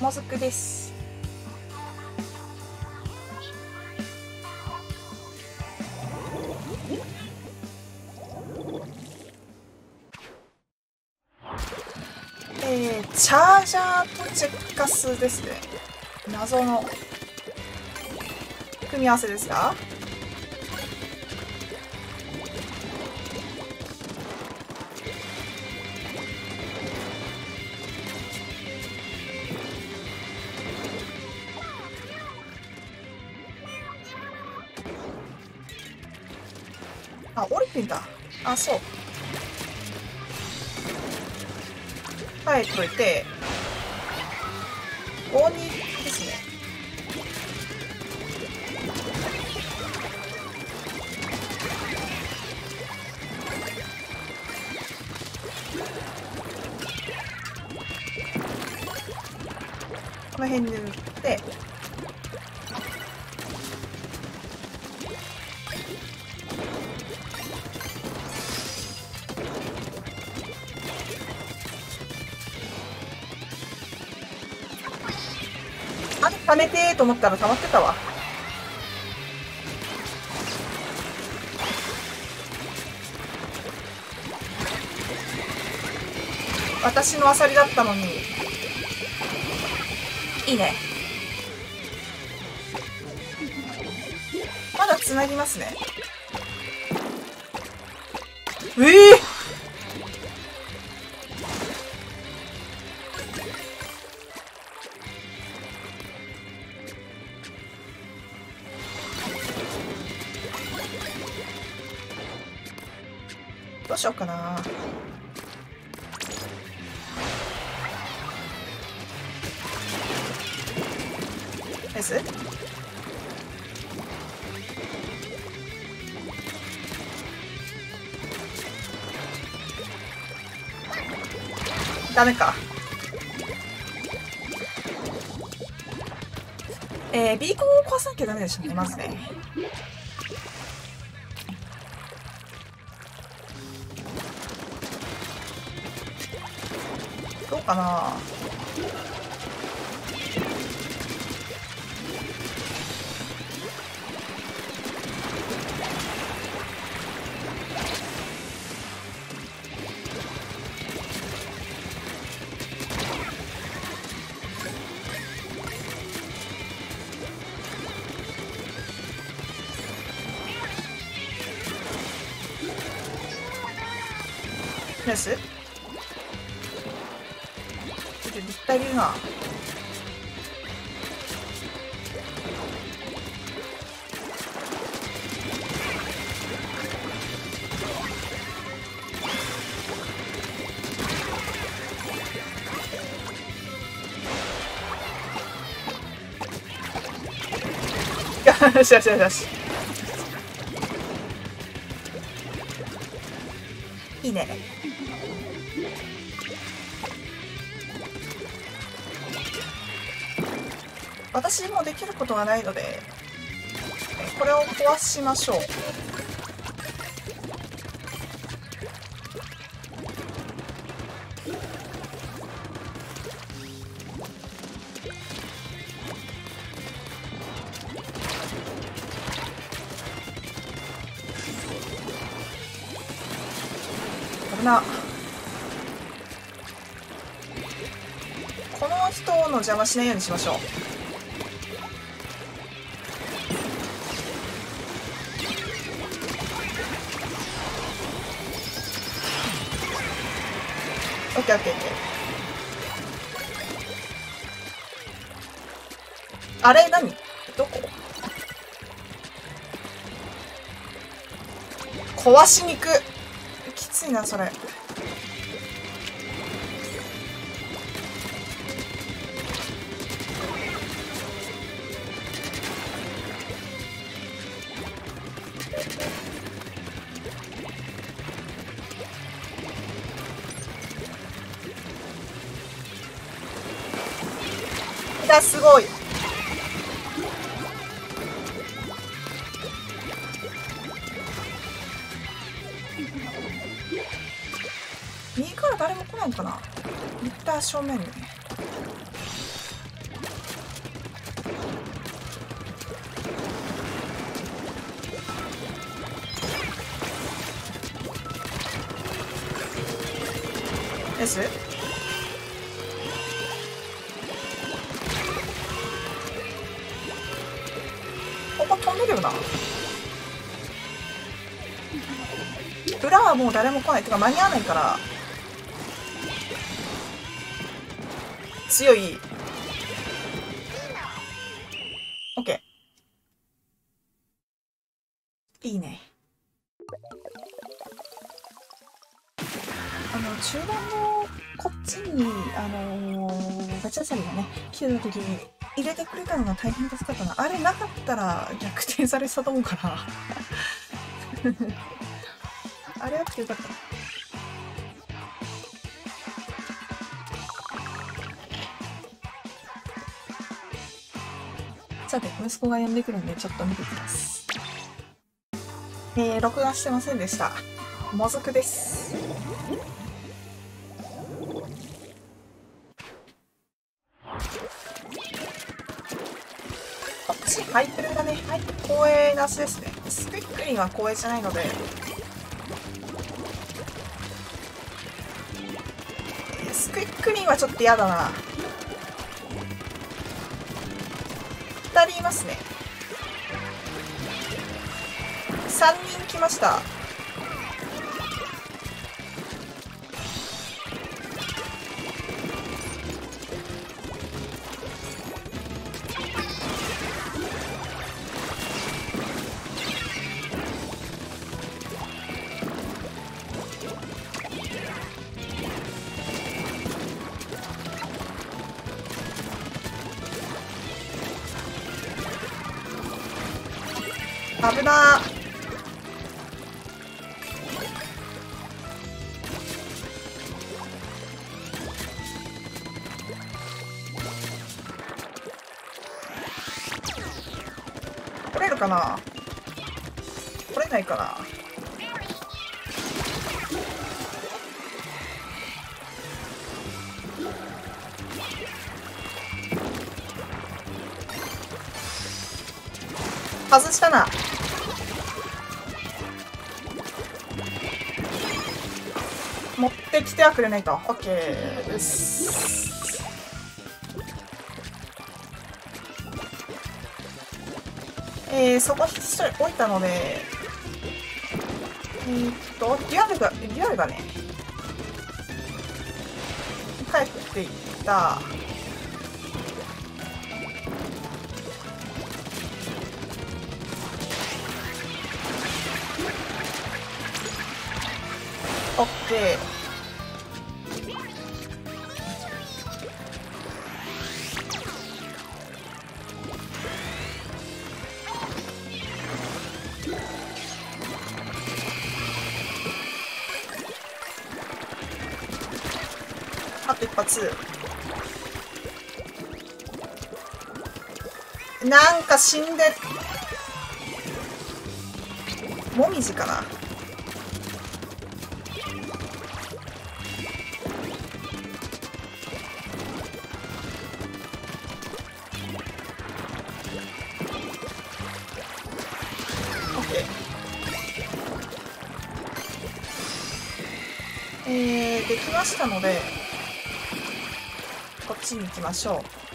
もずくです。えー、チャージャーとチェッカスですね。謎の組み合わせですが。あ、オリフィンだ。あ、そう。はい、といて、5にですね。この辺に塗って、溜めてーと思ったら溜まってたわ。私のアサリだったのに。いいね。まだ繋ぎますね。ええどうしようかな。ですダメか。えー、ビーコンを壊さなきゃダメでしたね、まずね。かな。です二人の よしよしよし。いいね。私もできることがないので、これを壊しましょう。危な。この人の邪魔しないようにしましょう。オッケーオッケーオッケー。あれ？何？どこ？壊しに行く。きついな、それ。すごい。右から誰も来ないのかな？一旦正面に。ですんでるよな。裏はもう誰も来ない。てか間に合わないから。強い。OK いいね。あの中盤のこっちにあのー、ガチャサリがね来てた時に入れてくれたのが大変助かったな。あれなかったら逆転されてたと思うから。あれあってよかった。さて息子が呼んでくるんでちょっと見てきます。えー、録画してませんでした。もずくです。こっちハイプルがねはい光栄なしですね。スクイックリンは光栄じゃないので。スクイックリンはちょっと嫌だな。2人いますね。3人来ました。危な。取れるかな？取れないかな？外したな。持ってきてはくれないと OK ですえー、そこ一人置いたので。えー、っとデュアルがデュアルがね。帰っていった。オッケー。あと一発。なんか死んでもみじかな。できましたのでこっちに行きましょう。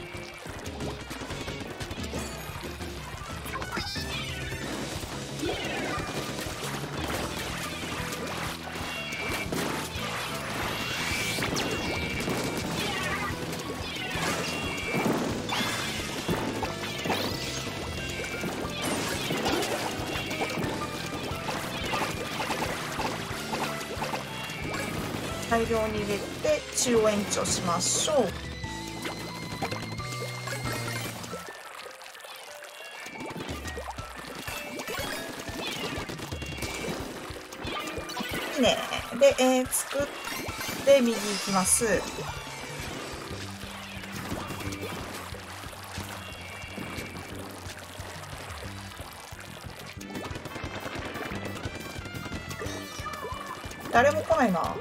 大量に入れて中央延長しましょう。いいね。で、えー、作って右行きます。誰も来ないな。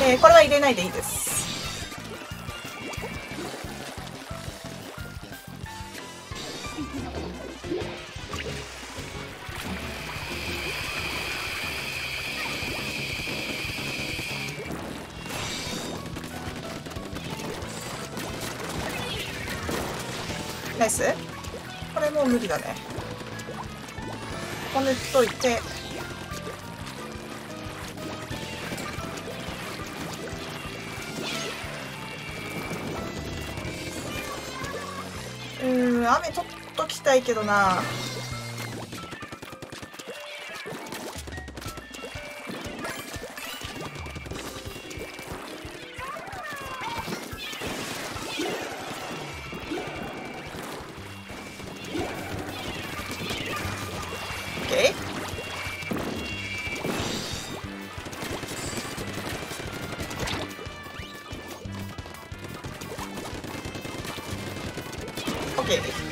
えー、これは入れないでいいです。ナイス。これもう無理だね。ここ塗っといて。雨取っときたいけどな。オッケー。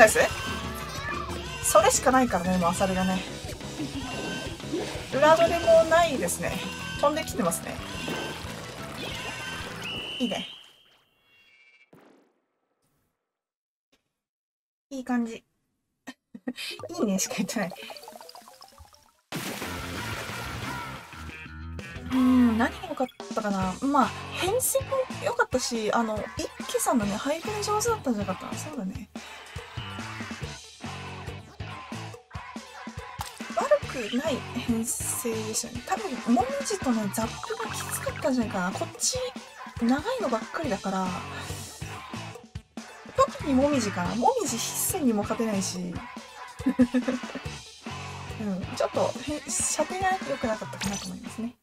ナイスそれしかないからね、マサルがね。裏取りもないですね。飛んできてますね。いいね。いい感じ。いいねしか言ってない。うん、何が良かったかな。まあ、変身も良かったし、あの、一輝さんのね、配分上手だったんじゃなかったそうだね。くない編成でしたね。多分、もみじとの、ザップがきつかったんじゃないかな。こっち、長いのばっかりだから、特にもみじかな。もみじ必戦にも勝てないし、うん、ちょっと射程が良くなかったかなと思いますね。